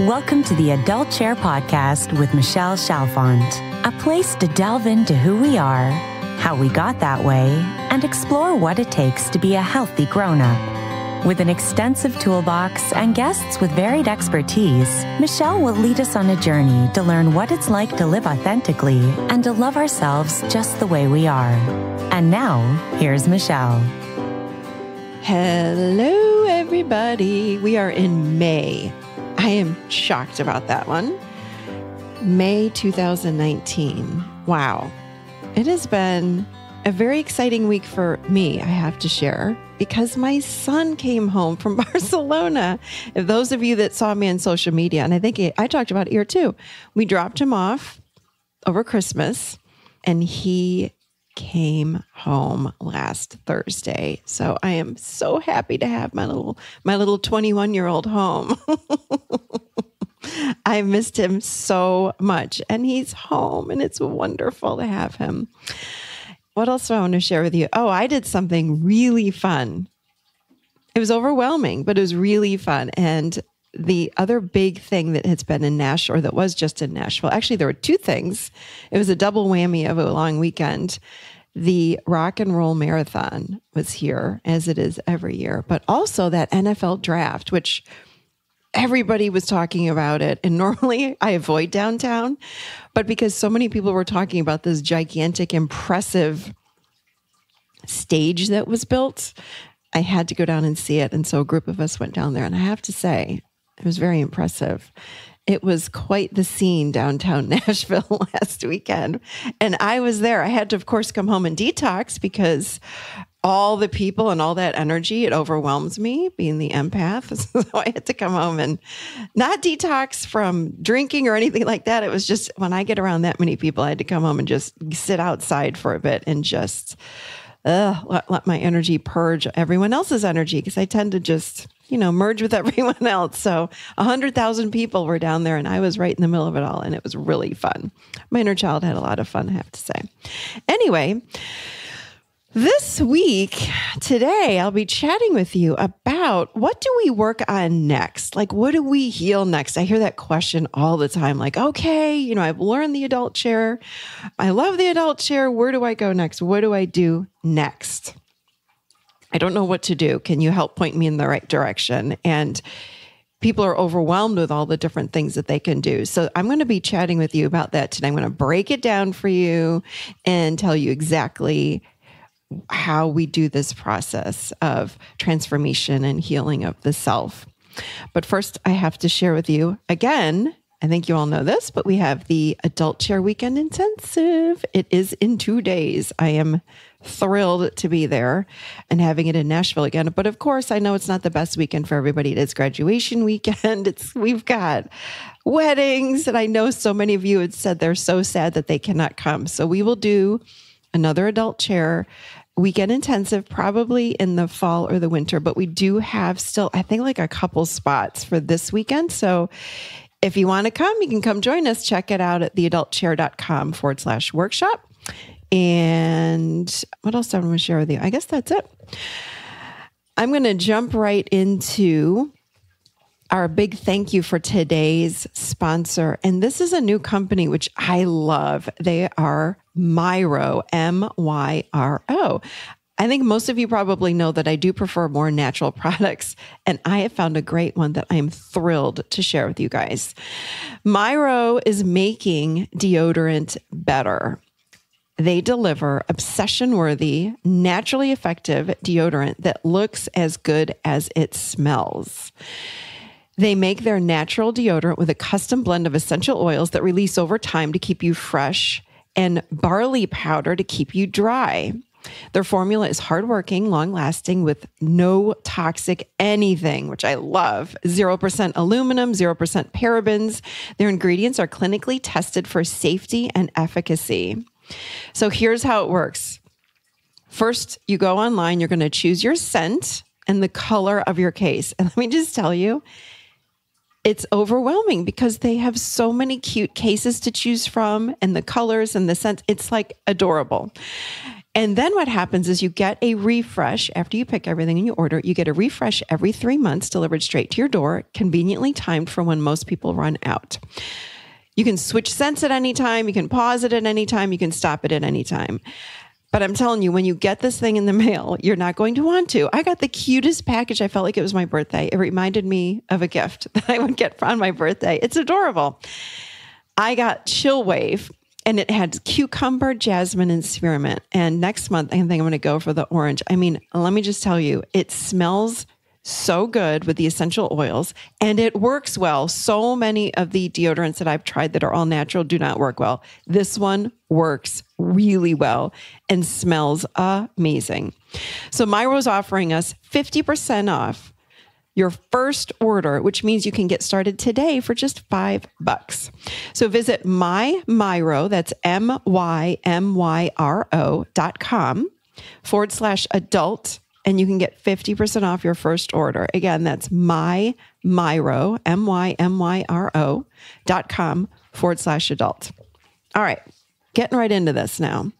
Welcome to the Adult Chair Podcast with Michelle Chalfant, a place to delve into who we are, how we got that way, and explore what it takes to be a healthy grown up. With an extensive toolbox and guests with varied expertise, Michelle will lead us on a journey to learn what it's like to live authentically and to love ourselves just the way we are. And now, here's Michelle. Hello, everybody. We are in May. I am shocked about that one. May 2019. Wow. It has been a very exciting week for me, I have to share, because my son came home from Barcelona. If those of you that saw me on social media, and I think I talked about it here too, we dropped him off over Christmas and he came home last Thursday. So I am so happy to have my little my little 21 year old home. I missed him so much and he's home and it's wonderful to have him. What else do I want to share with you? Oh, I did something really fun. It was overwhelming, but it was really fun. And the other big thing that has been in Nashville, or that was just in Nashville, actually, there were two things. It was a double whammy of a long weekend. The rock and roll marathon was here, as it is every year, but also that NFL draft, which everybody was talking about it. And normally I avoid downtown, but because so many people were talking about this gigantic, impressive stage that was built, I had to go down and see it. And so a group of us went down there. And I have to say, it was very impressive. It was quite the scene downtown Nashville last weekend. And I was there. I had to, of course, come home and detox because all the people and all that energy, it overwhelms me being the empath. So I had to come home and not detox from drinking or anything like that. It was just when I get around that many people, I had to come home and just sit outside for a bit and just uh, let, let my energy purge everyone else's energy because I tend to just you know, merge with everyone else. So a hundred thousand people were down there and I was right in the middle of it all. And it was really fun. My inner child had a lot of fun, I have to say. Anyway, this week, today, I'll be chatting with you about what do we work on next? Like, what do we heal next? I hear that question all the time. Like, okay, you know, I've learned the adult chair. I love the adult chair. Where do I go next? What do I do next? I don't know what to do. Can you help point me in the right direction? And people are overwhelmed with all the different things that they can do. So I'm going to be chatting with you about that today. I'm going to break it down for you and tell you exactly how we do this process of transformation and healing of the self. But first, I have to share with you again. I think you all know this, but we have the Adult Chair Weekend Intensive. It is in two days. I am thrilled to be there and having it in Nashville again. But of course, I know it's not the best weekend for everybody. It is graduation weekend. It's we've got weddings, and I know so many of you had said they're so sad that they cannot come. So we will do another adult chair weekend intensive probably in the fall or the winter, but we do have still, I think, like a couple spots for this weekend. So if you want to come, you can come join us. Check it out at theadultchair.com forward slash workshop. And what else do I want to share with you? I guess that's it. I'm going to jump right into our big thank you for today's sponsor. And this is a new company which I love. They are Myro, M Y R O. I think most of you probably know that I do prefer more natural products, and I have found a great one that I am thrilled to share with you guys. Myro is making deodorant better. They deliver obsession worthy, naturally effective deodorant that looks as good as it smells. They make their natural deodorant with a custom blend of essential oils that release over time to keep you fresh and barley powder to keep you dry. Their formula is hardworking, long lasting, with no toxic anything, which I love. 0% aluminum, 0% parabens. Their ingredients are clinically tested for safety and efficacy. So here's how it works first, you go online, you're going to choose your scent and the color of your case. And let me just tell you, it's overwhelming because they have so many cute cases to choose from and the colors and the scent. It's like adorable. And then what happens is you get a refresh after you pick everything and you order. You get a refresh every three months delivered straight to your door, conveniently timed for when most people run out. You can switch scents at any time. You can pause it at any time. You can stop it at any time. But I'm telling you, when you get this thing in the mail, you're not going to want to. I got the cutest package. I felt like it was my birthday. It reminded me of a gift that I would get on my birthday. It's adorable. I got Chill Wave and it had cucumber, jasmine, and spearmint. And next month, I think I'm going to go for the orange. I mean, let me just tell you, it smells so good with the essential oils and it works well. So many of the deodorants that I've tried that are all natural do not work well. This one works really well and smells amazing. So Myro is offering us 50% off your first order, which means you can get started today for just five bucks. So visit my Myro, that's M Y M Y R O dot com forward slash adult, and you can get 50% off your first order. Again, that's my Myro, M Y M Y R O dot com forward slash adult. All right, getting right into this now.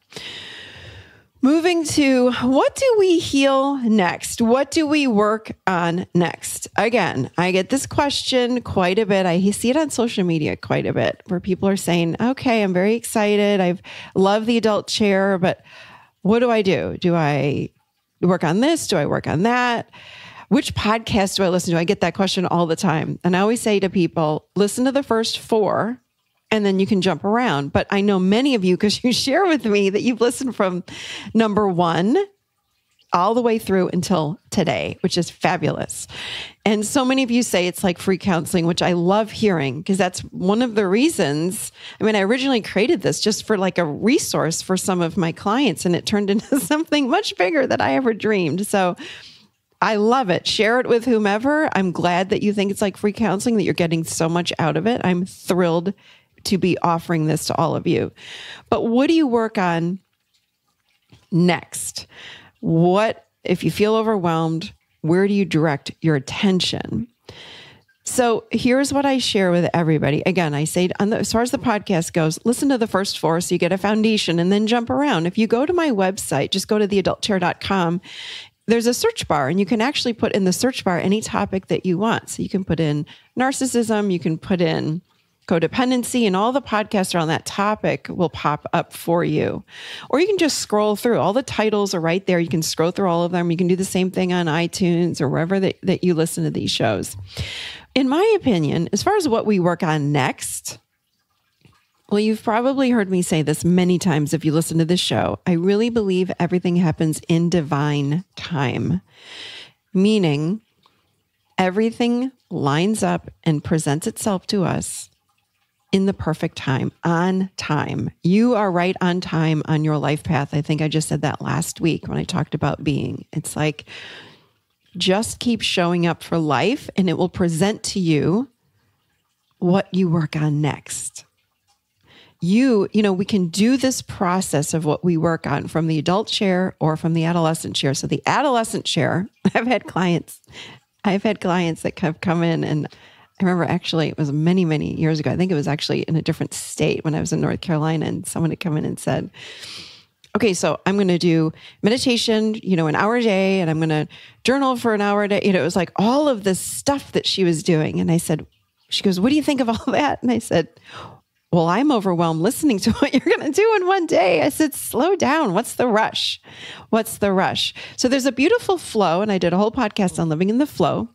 Moving to what do we heal next? What do we work on next? Again, I get this question quite a bit. I see it on social media quite a bit where people are saying, okay, I'm very excited. I've loved the adult chair, but what do I do? Do I work on this? Do I work on that? Which podcast do I listen to? I get that question all the time. And I always say to people, listen to the first four and then you can jump around. But I know many of you, because you share with me that you've listened from number one all the way through until today, which is fabulous. And so many of you say it's like free counseling, which I love hearing because that's one of the reasons. I mean, I originally created this just for like a resource for some of my clients, and it turned into something much bigger than I ever dreamed. So, I love it. Share it with whomever. I'm glad that you think it's like free counseling, that you're getting so much out of it. I'm thrilled to be offering this to all of you. But what do you work on next? What, if you feel overwhelmed, where do you direct your attention? So here's what I share with everybody. Again, I say on the, as far as the podcast goes, listen to the first four so you get a foundation and then jump around. If you go to my website, just go to theadultchair.com. There's a search bar and you can actually put in the search bar any topic that you want. So you can put in narcissism, you can put in codependency, and all the podcasts around that topic will pop up for you. Or you can just scroll through. All the titles are right there. You can scroll through all of them. You can do the same thing on iTunes or wherever that, that you listen to these shows. In my opinion, as far as what we work on next, well, you've probably heard me say this many times if you listen to this show. I really believe everything happens in divine time, meaning everything lines up and presents itself to us in the perfect time, on time. You are right on time on your life path. I think I just said that last week when I talked about being. It's like just keep showing up for life and it will present to you what you work on next. You, you know, we can do this process of what we work on from the adult chair or from the adolescent chair. So, the adolescent chair, I've had clients, I've had clients that have come in and I remember actually it was many, many years ago. I think it was actually in a different state when I was in North Carolina, and someone had come in and said, Okay, so I'm going to do meditation, you know, an hour a day, and I'm going to journal for an hour a day. You know, it was like all of this stuff that she was doing. And I said, She goes, What do you think of all that? And I said, well, I'm overwhelmed listening to what you're going to do in one day. I said, slow down. What's the rush? What's the rush? So there's a beautiful flow, and I did a whole podcast on living in the flow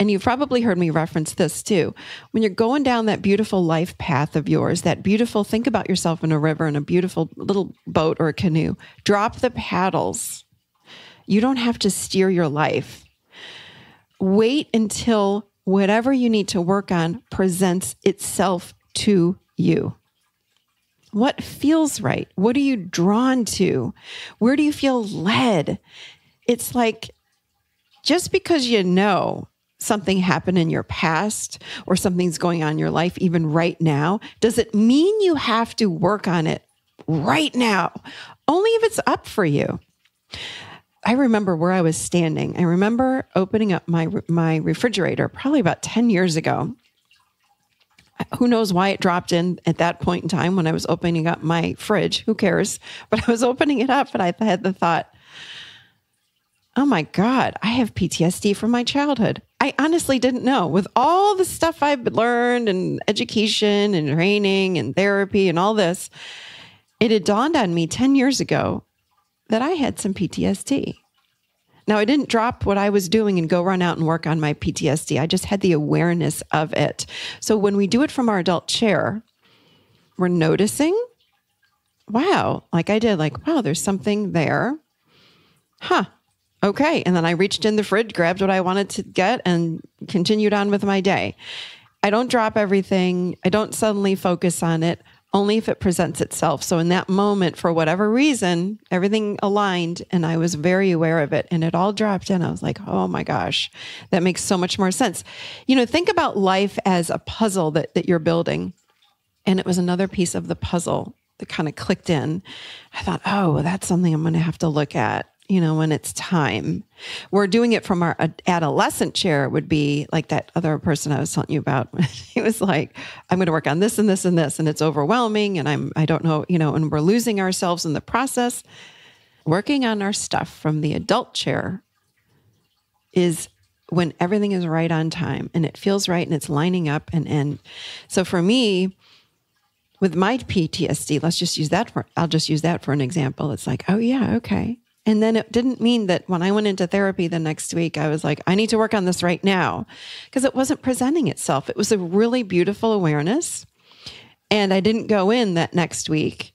and you've probably heard me reference this too. When you're going down that beautiful life path of yours, that beautiful, think about yourself in a river in a beautiful little boat or a canoe, drop the paddles. You don't have to steer your life. Wait until whatever you need to work on presents itself to you. What feels right? What are you drawn to? Where do you feel led? It's like just because you know something happened in your past or something's going on in your life, even right now, does it mean you have to work on it right now? Only if it's up for you. I remember where I was standing. I remember opening up my my refrigerator probably about 10 years ago. who knows why it dropped in at that point in time when I was opening up my fridge. Who cares? But I was opening it up and I had the thought, oh my God, I have PTSD from my childhood. I honestly didn't know. With all the stuff I've learned and education and training and therapy and all this, it had dawned on me 10 years ago that I had some PTSD. Now, I didn't drop what I was doing and go run out and work on my PTSD. I just had the awareness of it. So when we do it from our adult chair, we're noticing, wow, like I did, like, wow, there's something there. Huh. Okay. And then I reached in the fridge, grabbed what I wanted to get, and continued on with my day. I don't drop everything. I don't suddenly focus on it only if it presents itself. So in that moment, for whatever reason, everything aligned and I was very aware of it and it all dropped in. I was like, oh my gosh, that makes so much more sense. You know, think about life as a puzzle that, that you're building. And it was another piece of the puzzle that kind of clicked in. I thought, oh, that's something I'm going to have to look at you know, when it's time. We're doing it from our adolescent chair would be like that other person I was telling you about. he was like, I'm going to work on this and this and this, and it's overwhelming. And I'm, I don't know, you know, and we're losing ourselves in the process. Working on our stuff from the adult chair is when everything is right on time and it feels right and it's lining up. And, and so for me, with my PTSD, let's just use that for, I'll just use that for an example. It's like, oh, yeah, okay and then it didn't mean that when I went into therapy the next week, I was like, I need to work on this right now because it wasn't presenting itself. It was a really beautiful awareness. And I didn't go in that next week.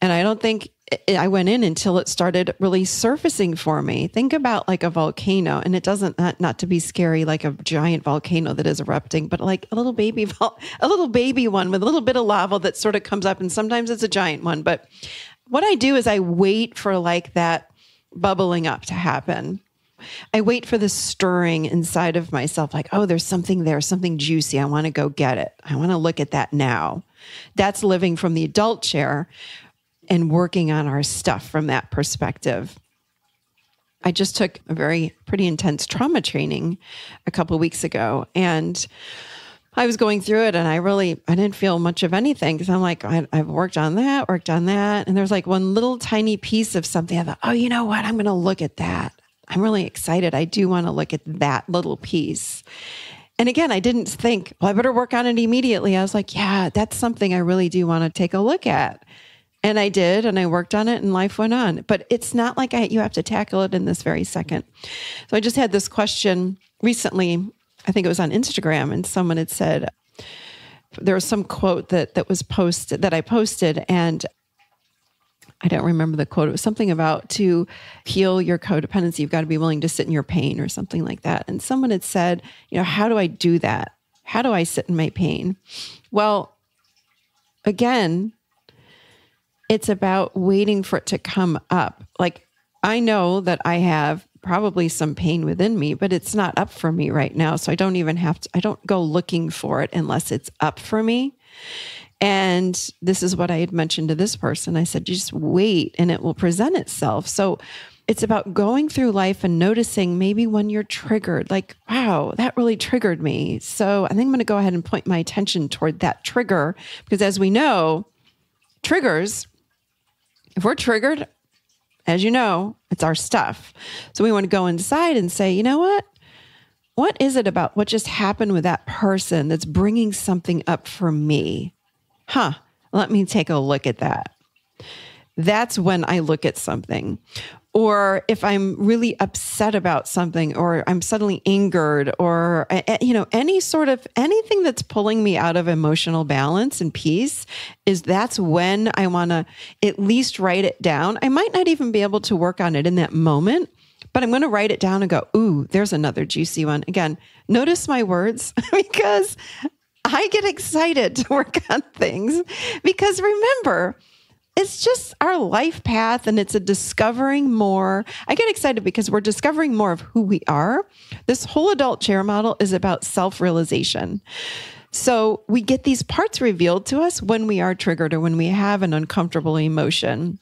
And I don't think I went in until it started really surfacing for me. Think about like a volcano, and it doesn't not, not to be scary like a giant volcano that is erupting, but like a little baby, a little baby one with a little bit of lava that sort of comes up, and sometimes it's a giant one. But what I do is I wait for like that bubbling up to happen. I wait for the stirring inside of myself, like, oh, there's something there, something juicy. I want to go get it. I want to look at that now. That's living from the adult chair and working on our stuff from that perspective. I just took a very pretty intense trauma training a couple weeks ago and I was going through it and I really I didn't feel much of anything because I'm like I, have worked on that, worked on that, and there's like one little tiny piece of something. I thought, oh, you know what? I'm going to look at that. I'm really excited. I do want to look at that little piece. And again, I didn't think, well, I better work on it immediately. I was like, yeah, that's something I really do want to take a look at. And I did, and I worked on it, and life went on. But it's not like I, you have to tackle it in this very second. So I just had this question recently I think it was on Instagram, and someone had said there was some quote that that was posted that I posted, and I don't remember the quote. It was something about to heal your codependency, you've got to be willing to sit in your pain or something like that. And someone had said, you know, how do I do that? How do I sit in my pain? Well, again, it's about waiting for it to come up. Like I know that I have probably some pain within me, but it's not up for me right now. So I don't even have to, I don't go looking for it unless it's up for me. And this is what I had mentioned to this person. I said, just wait and it will present itself. So it's about going through life and noticing maybe when you're triggered, like, wow, that really triggered me. So I think I'm going to go ahead and point my attention toward that trigger because as we know, triggers, if we're triggered, as you know, it's our stuff. So we want to go inside and say, you know what? What is it about what just happened with that person that's bringing something up for me? Huh, let me take a look at that. That's when I look at something. Or if i'm really upset about something or i'm suddenly angered or you know any sort of anything that's pulling me out of emotional balance and peace is that's when i want to at least write it down. I might not even be able to work on it in that moment but i'm going to write it down and go ooh there's another juicy one. Again notice my words because i get excited to work on things. Because remember it's just our life path and it's a discovering more. I get excited because we're discovering more of who we are. This whole adult chair model is about self realization. So we get these parts revealed to us when we are triggered or when we have an uncomfortable emotion.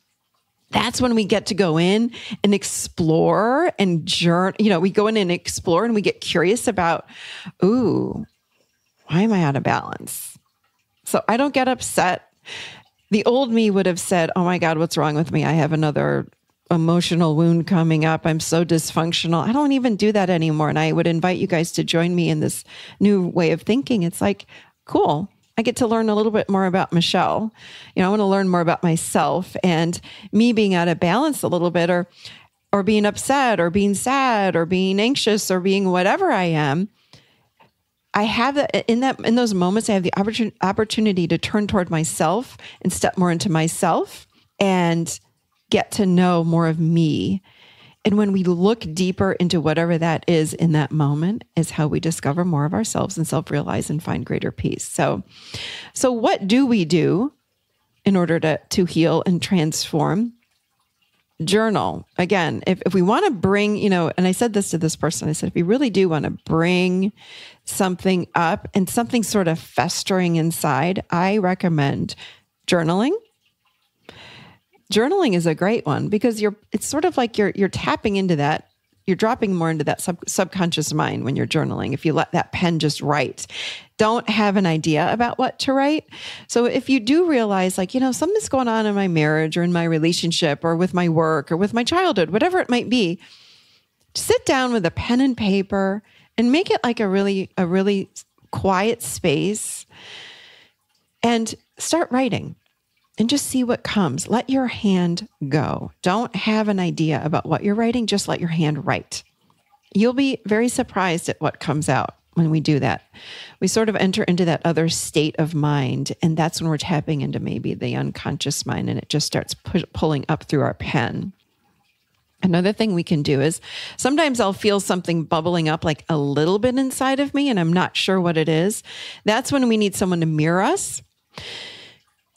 That's when we get to go in and explore and journal. You know, we go in and explore and we get curious about, ooh, why am I out of balance? So I don't get upset. The old me would have said, Oh my God, what's wrong with me? I have another emotional wound coming up. I'm so dysfunctional. I don't even do that anymore. And I would invite you guys to join me in this new way of thinking. It's like, cool. I get to learn a little bit more about Michelle. You know, I want to learn more about myself and me being out of balance a little bit or or being upset or being sad or being anxious or being whatever I am. I have that in that in those moments I have the opportunity to turn toward myself and step more into myself and get to know more of me. And when we look deeper into whatever that is in that moment is how we discover more of ourselves and self-realize and find greater peace. So so what do we do in order to to heal and transform? Journal. Again, if, if we want to bring, you know, and I said this to this person, I said, if you really do want to bring something up and something sort of festering inside, I recommend journaling journaling is a great one because you're it's sort of like you're you're tapping into that you're dropping more into that sub, subconscious mind when you're journaling if you let that pen just write don't have an idea about what to write so if you do realize like you know something's going on in my marriage or in my relationship or with my work or with my childhood whatever it might be sit down with a pen and paper and make it like a really a really quiet space and start writing and just see what comes. Let your hand go. Don't have an idea about what you're writing, just let your hand write. You'll be very surprised at what comes out when we do that. We sort of enter into that other state of mind, and that's when we're tapping into maybe the unconscious mind and it just starts pu- pulling up through our pen. Another thing we can do is sometimes I'll feel something bubbling up like a little bit inside of me, and I'm not sure what it is. That's when we need someone to mirror us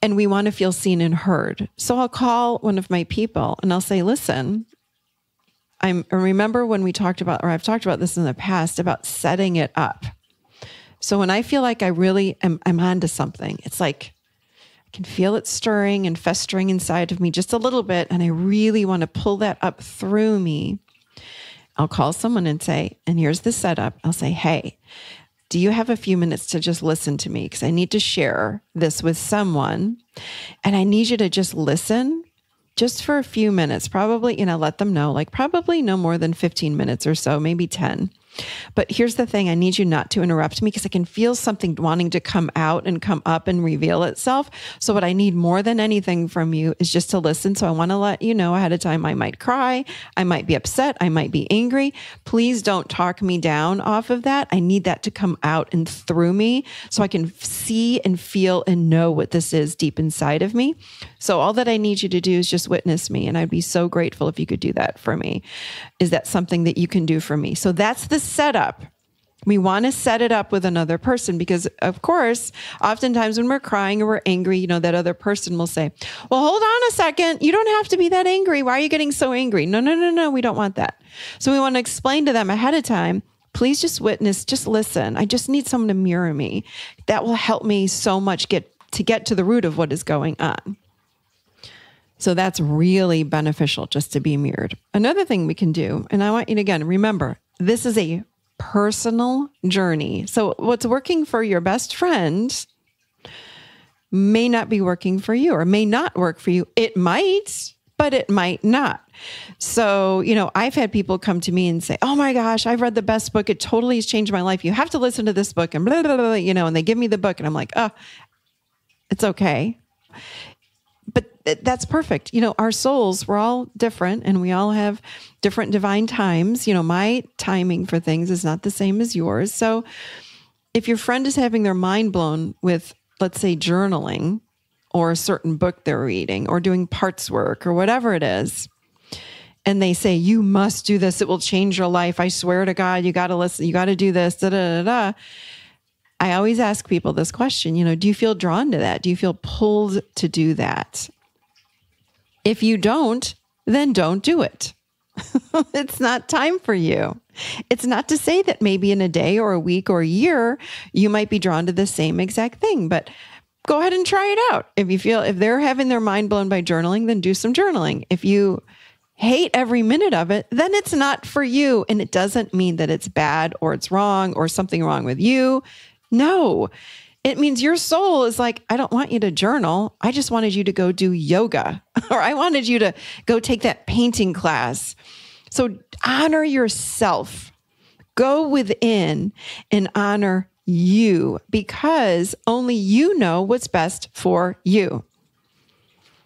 and we want to feel seen and heard. So I'll call one of my people and I'll say, listen, I'm, I remember when we talked about, or I've talked about this in the past about setting it up. So when I feel like I really am, I'm onto something, it's like I can feel it stirring and festering inside of me just a little bit. And I really want to pull that up through me. I'll call someone and say, and here's the setup. I'll say, hey, do you have a few minutes to just listen to me? Because I need to share this with someone. And I need you to just listen just for a few minutes. Probably, you know, let them know, like probably no more than 15 minutes or so, maybe 10. But here's the thing I need you not to interrupt me because I can feel something wanting to come out and come up and reveal itself. So, what I need more than anything from you is just to listen. So, I want to let you know ahead of time I might cry, I might be upset, I might be angry. Please don't talk me down off of that. I need that to come out and through me so I can see and feel and know what this is deep inside of me. So, all that I need you to do is just witness me. And I'd be so grateful if you could do that for me. Is that something that you can do for me? So, that's the setup. We want to set it up with another person because, of course, oftentimes when we're crying or we're angry, you know, that other person will say, Well, hold on a second. You don't have to be that angry. Why are you getting so angry? No, no, no, no. We don't want that. So we want to explain to them ahead of time please just witness, just listen. I just need someone to mirror me. That will help me so much get to get to the root of what is going on. So that's really beneficial just to be mirrored. Another thing we can do, and I want you to again remember this is a personal journey. So, what's working for your best friend may not be working for you or may not work for you. It might, but it might not. So, you know, I've had people come to me and say, Oh my gosh, I've read the best book. It totally has changed my life. You have to listen to this book and blah, blah, blah, you know, and they give me the book and I'm like, Oh, it's okay that's perfect. You know, our souls, we're all different and we all have different divine times. You know, my timing for things is not the same as yours. So if your friend is having their mind blown with, let's say, journaling or a certain book they're reading or doing parts work or whatever it is, and they say, you must do this, it will change your life. I swear to God, you got to listen, you got to do this, da da da da. I always ask people this question, you know, do you feel drawn to that? Do you feel pulled to do that? If you don't, then don't do it. it's not time for you. It's not to say that maybe in a day or a week or a year, you might be drawn to the same exact thing, but go ahead and try it out. If you feel, if they're having their mind blown by journaling, then do some journaling. If you hate every minute of it, then it's not for you. And it doesn't mean that it's bad or it's wrong or something wrong with you. No, It means your soul is like, I don't want you to journal. I just wanted you to go do yoga, or I wanted you to go take that painting class. So honor yourself. Go within and honor you because only you know what's best for you.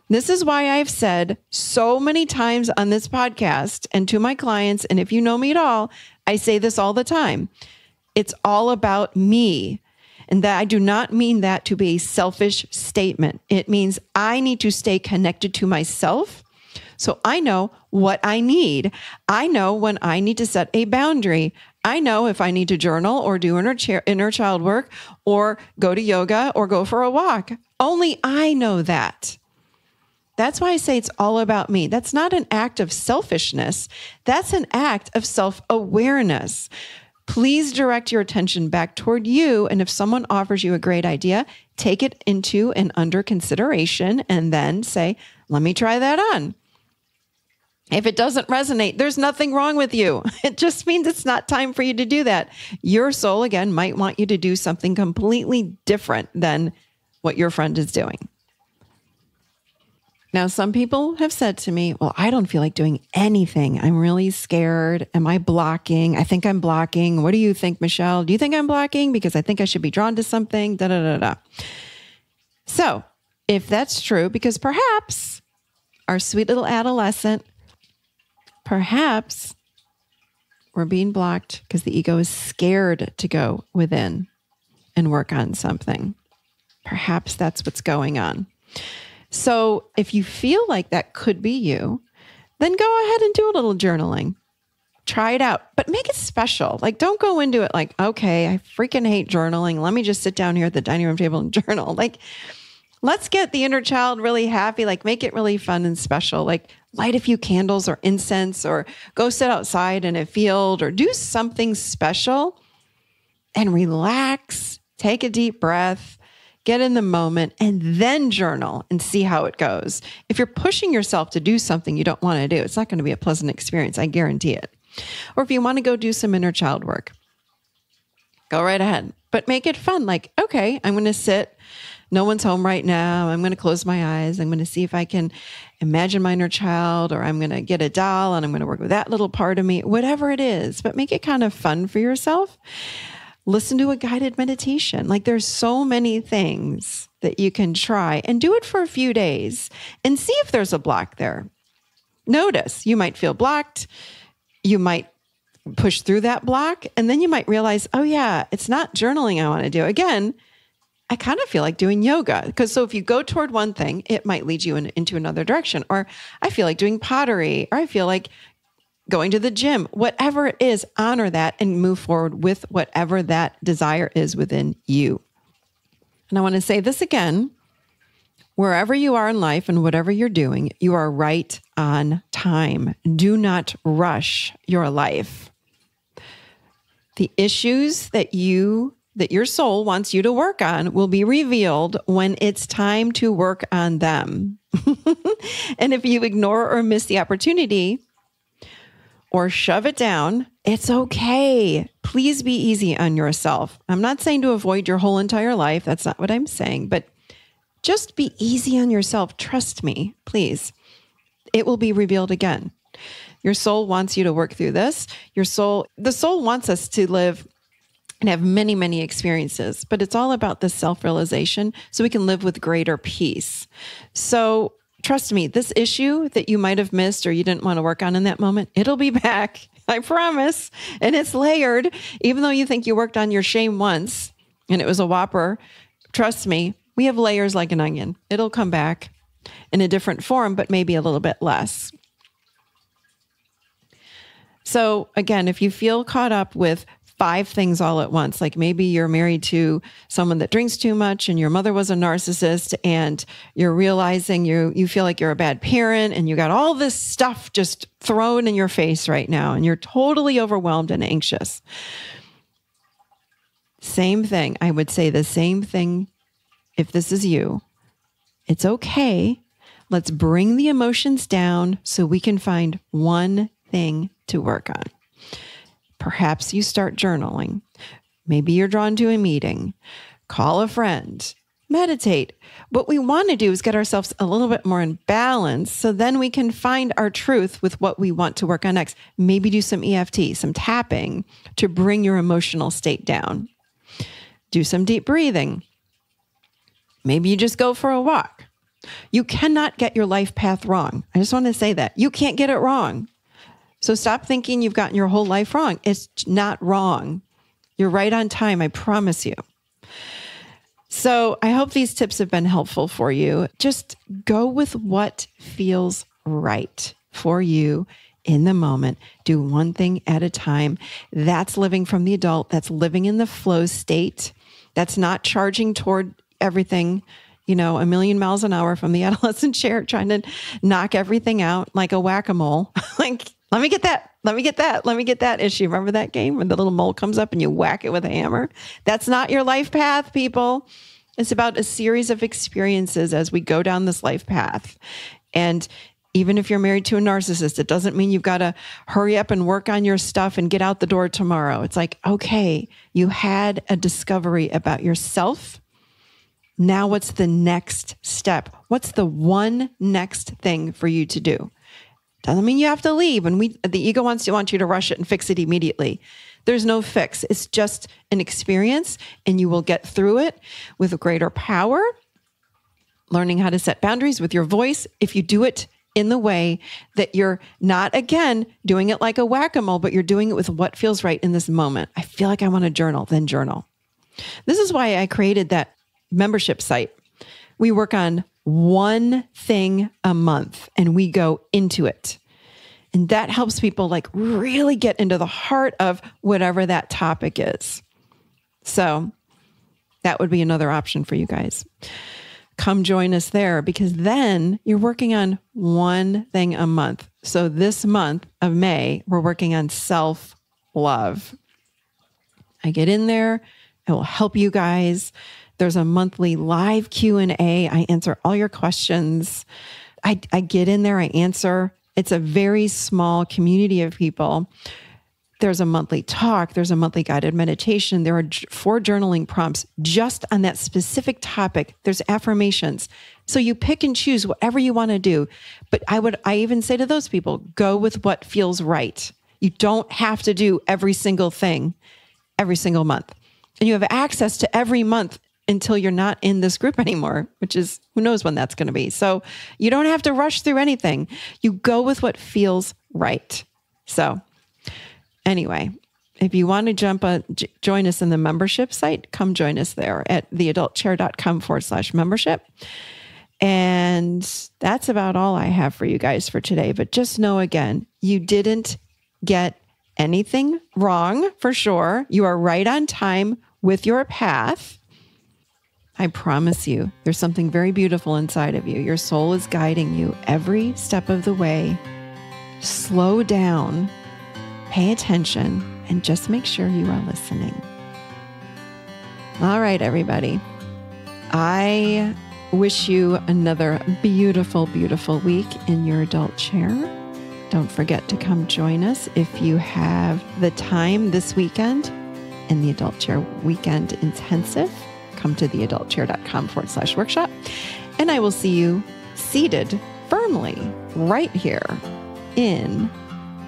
This is why I've said so many times on this podcast and to my clients, and if you know me at all, I say this all the time. It's all about me. And that I do not mean that to be a selfish statement. It means I need to stay connected to myself. So I know what I need. I know when I need to set a boundary. I know if I need to journal or do inner, inner child work or go to yoga or go for a walk. Only I know that. That's why I say it's all about me. That's not an act of selfishness. That's an act of self awareness. Please direct your attention back toward you. And if someone offers you a great idea, take it into and under consideration and then say, let me try that on. If it doesn't resonate, there's nothing wrong with you. It just means it's not time for you to do that. Your soul, again, might want you to do something completely different than what your friend is doing. Now, some people have said to me, Well, I don't feel like doing anything. I'm really scared. Am I blocking? I think I'm blocking. What do you think, Michelle? Do you think I'm blocking? Because I think I should be drawn to something. Da da da da. So, if that's true, because perhaps our sweet little adolescent, perhaps we're being blocked because the ego is scared to go within and work on something. Perhaps that's what's going on. So if you feel like that could be you, then go ahead and do a little journaling. Try it out, but make it special. Like, don't go into it like, okay, I freaking hate journaling. Let me just sit down here at the dining room table and journal. Like, let's get the inner child really happy. Like, make it really fun and special. Like, light a few candles or incense, or go sit outside in a field, or do something special and relax. Take a deep breath get in the moment, and then journal and see how it goes. If you're pushing yourself to do something you don't want to do, it's not going to be a pleasant experience. I guarantee it. Or if you want to go do some inner child work, go right ahead, but make it fun. Like, okay, I'm going to sit. No one's home right now. I'm going to close my eyes. I'm going to see if I can imagine my inner child, or I'm going to get a doll and I'm going to work with that little part of me, whatever it is, but make it kind of fun for yourself listen to a guided meditation. Like there's so many things that you can try and do it for a few days and see if there's a block there. Notice you might feel blocked. You might push through that block and then you might realize, oh yeah, it's not journaling I want to do. Again, I kind of feel like doing yoga because so if you go toward one thing, it might lead you in, into another direction. Or I feel like doing pottery, or I feel like going to the gym, whatever it is, honor that and move forward with whatever that desire is within you. And I want to say this again wherever you are in life and whatever you're doing, you are right on time. Do not rush your life. The issues that you that your soul wants you to work on will be revealed when it's time to work on them. and if you ignore or miss the opportunity, or shove it down. It's okay. Please be easy on yourself. I'm not saying to avoid your whole entire life. That's not what I'm saying, but just be easy on yourself. Trust me, please. It will be revealed again. Your soul wants you to work through this. Your soul, the soul wants us to live and have many, many experiences, but it's all about the self realization so we can live with greater peace. So trust me, this issue that you might have missed or you didn't want to work on in that moment, it'll be back. I promise. And it's layered. Even though you think you worked on your shame once and it was a whopper, trust me, we have layers like an onion. It'll come back in a different form, but maybe a little bit less. So, again, if you feel caught up with five things all at once. Like maybe you're married to someone that drinks too much and your mother was a narcissist and you're realizing you you feel like you're a bad parent and you got all this stuff just thrown in your face right now and you're totally overwhelmed and anxious. Same thing. I would say the same thing if this is you. It's okay. Let's bring the emotions down so we can find one thing to work on. Perhaps you start journaling. Maybe you're drawn to a meeting. call a friend, meditate. What we want to do is get ourselves a little bit more in balance so then we can find our truth with what we want to work on next. Maybe do some EFT, some tapping to bring your emotional state down. Do some deep breathing. Maybe you just go for a walk. You cannot get your life path wrong. I just want to say that. You can't get it wrong. So stop thinking you've gotten your whole life wrong. It's not wrong. You're right on time, I promise you. So I hope these tips have been helpful for you. Just go with what feels right for you in the moment. Do one thing at a time. That's living from the adult. That's living in the flow state. That's not charging toward everything, you know, a million miles an hour from the adolescent chair, trying to knock everything out like a whack a mole. like, let me get that. Let me get that. Let me get that issue. Remember that game when the little mole comes up and you whack it with a hammer? That's not your life path, people. It's about a series of experiences as we go down this life path. And even if you're married to a narcissist, it doesn't mean you've got to hurry up and work on your stuff and get out the door tomorrow. It's like, okay, you had a discovery about yourself. Now, what's the next step? What's the one next thing for you to do? Doesn't mean you have to leave. And we, the ego wants to want you to rush it and fix it immediately. There's no fix. It's just an experience, and you will get through it with greater power. Learning how to set boundaries with your voice. If you do it in the way that you're not, again, doing it like a whack a mole, but you're doing it with what feels right in this moment. I feel like I want to journal, then journal. This is why I created that membership site. We work on one thing a month and we go into it. And that helps people like really get into the heart of whatever that topic is. So that would be another option for you guys. Come join us there because then you're working on one thing a month. So this month of May, we're working on self love. I get in there, I will help you guys there's a monthly live Q&A. I answer all your questions. I, I get in there, I answer. It's a very small community of people. There's a monthly talk, there's a monthly guided meditation, there are four journaling prompts just on that specific topic. There's affirmations. So you pick and choose whatever you want to do. But I would I even say to those people, go with what feels right. You don't have to do every single thing every single month. And you have access to every month until you're not in this group anymore, which is who knows when that's going to be. So you don't have to rush through anything. You go with what feels right. So, anyway, if you want to jump on, j- join us in the membership site, come join us there at theadultchair.com forward slash membership. And that's about all I have for you guys for today. But just know again, you didn't get anything wrong for sure. You are right on time with your path. I promise you, there's something very beautiful inside of you. Your soul is guiding you every step of the way. Slow down, pay attention, and just make sure you are listening. All right, everybody. I wish you another beautiful, beautiful week in your adult chair. Don't forget to come join us if you have the time this weekend in the Adult Chair Weekend Intensive come to theadultchair.com forward slash workshop. And I will see you seated firmly right here in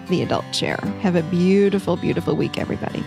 the adult chair. Have a beautiful, beautiful week, everybody.